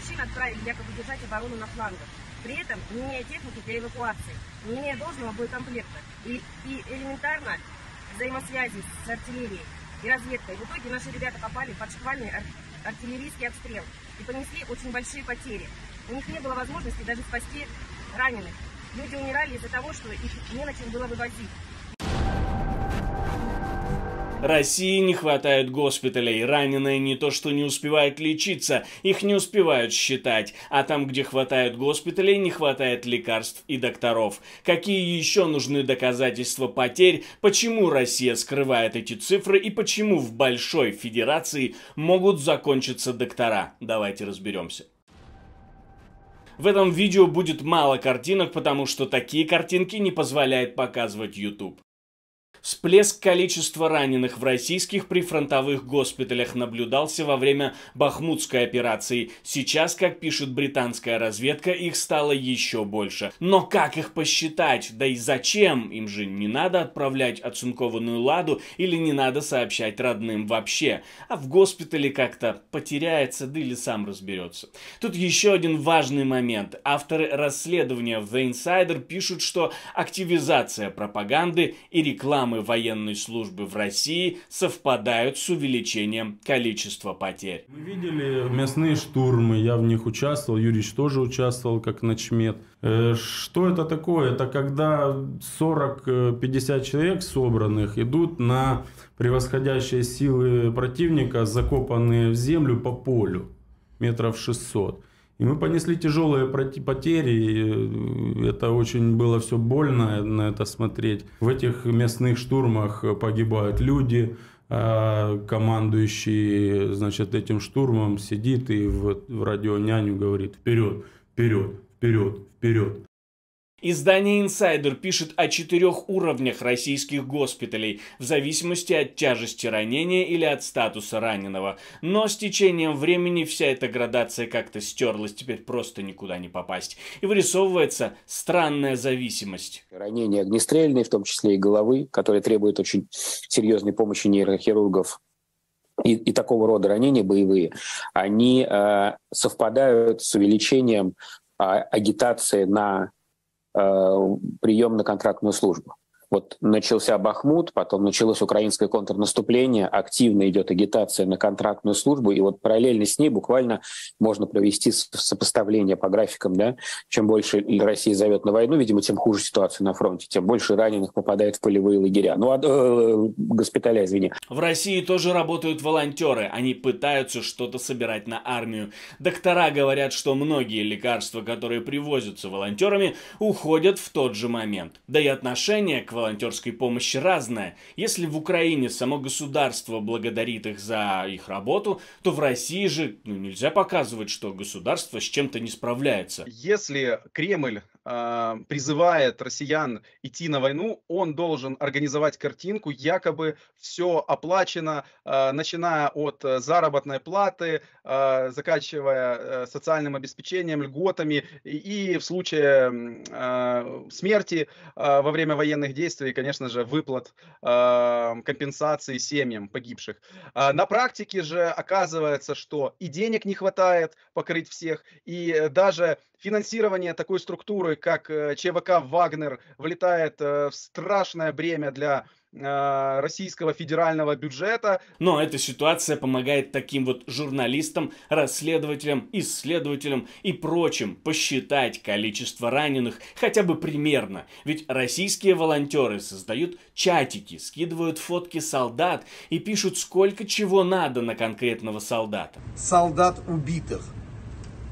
мужчин отправили якобы держать оборону на флангах, при этом не имея техники для эвакуации, не имея должного боекомплекта и, и элементарно взаимосвязи с артиллерией и разведкой. В итоге наши ребята попали под шквальный ар- артиллерийский обстрел и понесли очень большие потери. У них не было возможности даже спасти раненых. Люди умирали из-за того, что их не на чем было вывозить. России не хватает госпиталей, раненые не то что не успевают лечиться, их не успевают считать, а там, где хватает госпиталей, не хватает лекарств и докторов. Какие еще нужны доказательства потерь, почему Россия скрывает эти цифры и почему в Большой Федерации могут закончиться доктора? Давайте разберемся. В этом видео будет мало картинок, потому что такие картинки не позволяет показывать YouTube. Всплеск количества раненых в российских прифронтовых госпиталях наблюдался во время Бахмутской операции. Сейчас, как пишет британская разведка, их стало еще больше. Но как их посчитать? Да и зачем? Им же не надо отправлять оцинкованную ладу или не надо сообщать родным вообще. А в госпитале как-то потеряется, да или сам разберется. Тут еще один важный момент. Авторы расследования в The Insider пишут, что активизация пропаганды и рекламы военной службы в России совпадают с увеличением количества потерь. Мы видели мясные штурмы, я в них участвовал, Юрьевич тоже участвовал как начмет. Э, Что это такое? Это когда 40-50 человек собранных идут на превосходящие силы противника, закопанные в землю по полю метров 600. И мы понесли тяжелые потери, и это очень было все больно на это смотреть. В этих мясных штурмах погибают люди, а командующий, значит, этим штурмом сидит и в, в радионяню говорит «Вперед, вперед, вперед, вперед». Издание Insider пишет о четырех уровнях российских госпиталей, в зависимости от тяжести ранения или от статуса раненого. Но с течением времени вся эта градация как-то стерлась, теперь просто никуда не попасть. И вырисовывается странная зависимость. Ранения огнестрельные, в том числе и головы, которые требуют очень серьезной помощи нейрохирургов. И, и такого рода ранения боевые, они э, совпадают с увеличением э, агитации на прием на контрактную службу. Вот начался Бахмут, потом началось украинское контрнаступление, активно идет агитация на контрактную службу, и вот параллельно с ней буквально можно провести сопоставление по графикам, да, чем больше Россия зовет на войну, видимо, тем хуже ситуация на фронте, тем больше раненых попадает в полевые лагеря. Ну, а, э, госпиталя, извини. В России тоже работают волонтеры, они пытаются что-то собирать на армию. Доктора говорят, что многие лекарства, которые привозятся волонтерами, уходят в тот же момент. Да и отношение к волонтерской помощи разное. Если в Украине само государство благодарит их за их работу, то в России же ну, нельзя показывать, что государство с чем-то не справляется. Если Кремль а, призывает россиян идти на войну, он должен организовать картинку, якобы все оплачено, а, начиная от э, заработной платы, а, заканчивая э, социальным обеспечением, льготами и, и в случае а, смерти а, во время военных действий, конечно же, выплат а, компенсации семьям погибших. А, На практике же оказывается, что и денег не хватает покрыть всех, и э, даже финансирование такой структуры, как э, ЧВК «Вагнер», влетает э, в страшное бремя для э, российского федерального бюджета. Но эта ситуация помогает таким вот журналистам, расследователям, исследователям и прочим посчитать количество раненых хотя бы примерно. Ведь российские волонтеры создают чатики, скидывают фотки солдат и пишут сколько чего надо на конкретного солдата. солдат убитых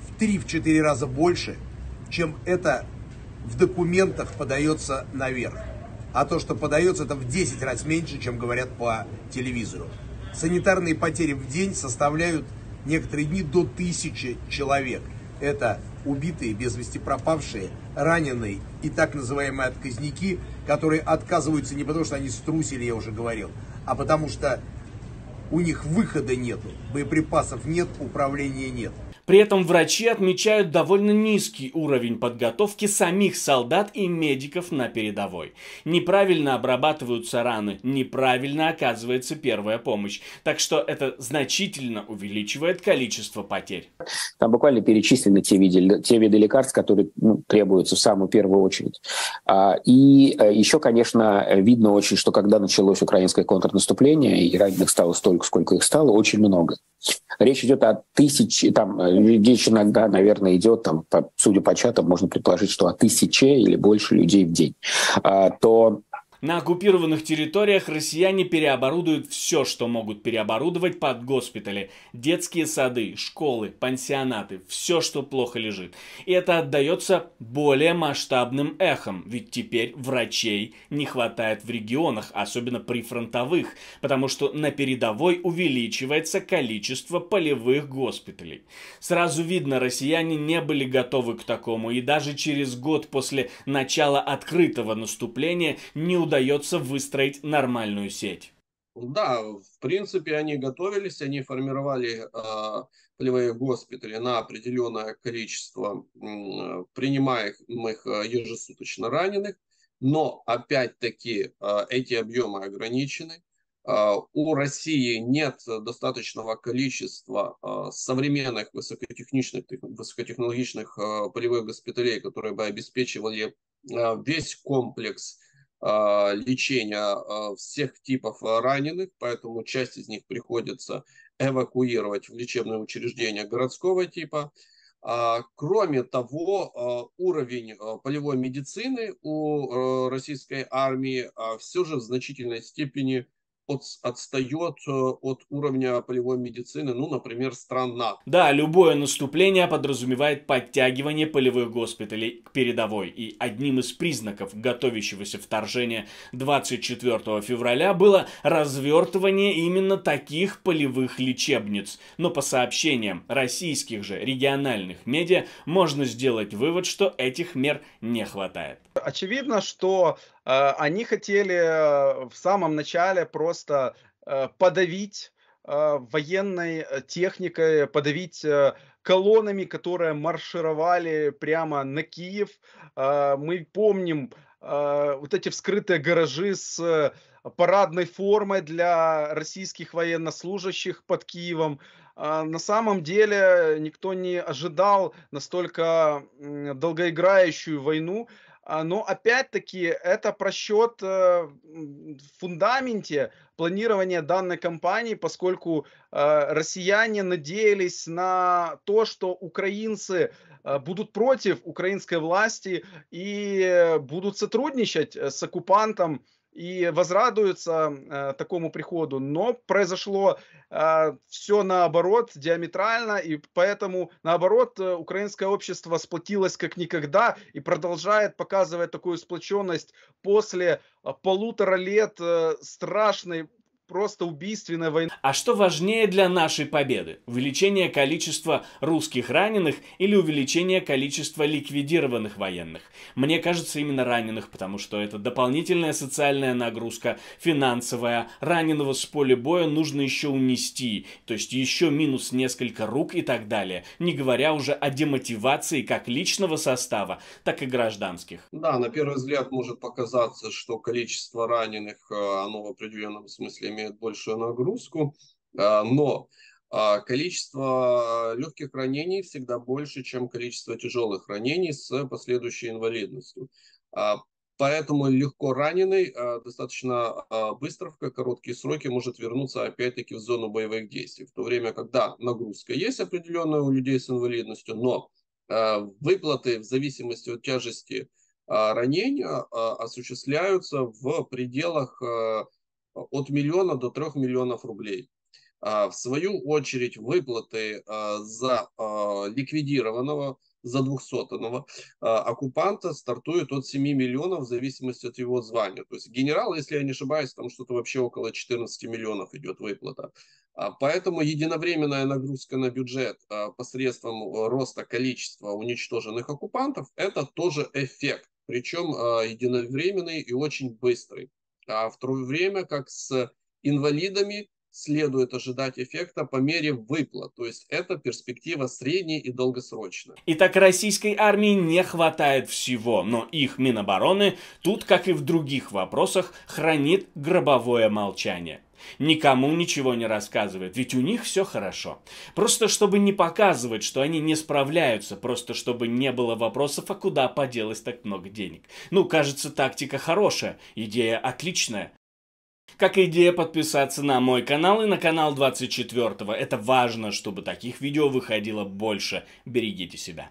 в 3-4 раза больше, чем это в документах подается наверх. А то, что подается, это в 10 раз меньше, чем говорят по телевизору. Санитарные потери в день составляют некоторые дни до тысячи человек. Это убитые, без вести пропавшие, раненые и так называемые отказники, которые отказываются не потому, что они струсили, я уже говорил, а потому что у них выхода нету, боеприпасов нет, управления нет. При этом врачи отмечают довольно низкий уровень подготовки самих солдат и медиков на передовой. Неправильно обрабатываются раны, неправильно оказывается первая помощь. Так что это значительно увеличивает количество потерь. Там буквально перечислены те виды, те виды лекарств, которые ну, требуются в самую первую очередь. А, и э, еще, конечно, видно очень, что когда началось украинское контрнаступление, и раненых стало столько, сколько их стало, очень много. Речь идет о тысяче, там, речь иногда, наверное, идет, там, по, судя по чатам, можно предположить, что о тысяче или больше людей в день. А, то на оккупированных территориях россияне переоборудуют все, что могут переоборудовать под госпитали. Детские сады, школы, пансионаты, все, что плохо лежит. И это отдается более масштабным эхом, ведь теперь врачей не хватает в регионах, особенно при фронтовых, потому что на передовой увеличивается количество полевых госпиталей. Сразу видно, россияне не были готовы к такому, и даже через год после начала открытого наступления не удалось удается выстроить нормальную сеть. Да, в принципе, они готовились, они формировали э, полевые госпитали на определенное количество э, принимаемых э, ежесуточно раненых, но опять-таки э, эти объемы ограничены. Э, у России нет достаточного количества э, современных высокотехничных, высокотехнологичных э, полевых госпиталей, которые бы обеспечивали э, весь комплекс лечения а, всех типов а, раненых, поэтому часть из них приходится эвакуировать в лечебное учреждение городского типа. Кроме того, уровень полевой медицины у российской армии все же в значительной степени от, отстает э, от уровня полевой медицины, ну, например, стран НАТО. Да, любое наступление подразумевает подтягивание полевых госпиталей к передовой. И одним из признаков готовящегося вторжения 24 февраля было развертывание именно таких полевых лечебниц. Но по сообщениям российских же региональных медиа можно сделать вывод, что этих мер не хватает. Очевидно, что э, они хотели э, в самом начале просто э, подавить э, военной э, техникой, подавить э, колоннами, которые маршировали прямо на Киев. Э, мы помним э, вот эти вскрытые гаражи с парадной формой для российских военнослужащих под Киевом. А, на самом деле никто не ожидал настолько долгоиграющую войну. А, но опять-таки это просчет э, в фундаменте планирования данной кампании, поскольку э, россияне надеялись на то, что украинцы э, будут против украинской власти и будут сотрудничать с оккупантом и возрадуются э, такому приходу, но произошло э, все наоборот, диаметрально, и поэтому наоборот э, украинское общество сплотилось как никогда и продолжает показывать такую сплоченность после э, полутора лет э, страшной просто убийственная война. А что важнее для нашей победы? Увеличение количества русских раненых или увеличение количества ликвидированных военных? Мне кажется, именно раненых, потому что это дополнительная социальная нагрузка, финансовая. Раненого с поля боя нужно еще унести, то есть еще минус несколько рук и так далее. Не говоря уже о демотивации как личного состава, так и гражданских. Да, на первый взгляд может показаться, что количество раненых, э, оно в определенном смысле имеет имеют большую нагрузку, а, но а, количество легких ранений всегда больше, чем количество тяжелых ранений с последующей инвалидностью. А, поэтому легко раненый достаточно быстро, в короткие сроки, может вернуться опять-таки в зону боевых действий. В то время, когда нагрузка есть определенная у людей с инвалидностью, но выплаты в зависимости от тяжести ранения осуществляются в пределах от миллиона до трех миллионов рублей. А, в свою очередь выплаты а, за а, ликвидированного, за двухсотого оккупанта стартуют от 7 миллионов в зависимости от его звания. То есть генерал, если я не ошибаюсь, там что-то вообще около 14 миллионов идет выплата. Поэтому единовременная нагрузка на бюджет посредством роста количества уничтоженных оккупантов – это тоже эффект, причем единовременный и очень быстрый. А в то время как с инвалидами следует ожидать эффекта по мере выплат. То есть это перспектива средняя и долгосрочная. Итак, российской армии не хватает всего, но их Минобороны тут, как и в других вопросах, хранит гробовое молчание. Никому ничего не рассказывает, ведь у них все хорошо. Просто чтобы не показывать, что они не справляются, просто чтобы не было вопросов, а куда поделось так много денег. Ну, кажется, тактика хорошая, идея отличная. Как идея подписаться на мой канал и на канал 24 -го. Это важно, чтобы таких видео выходило больше. Берегите себя.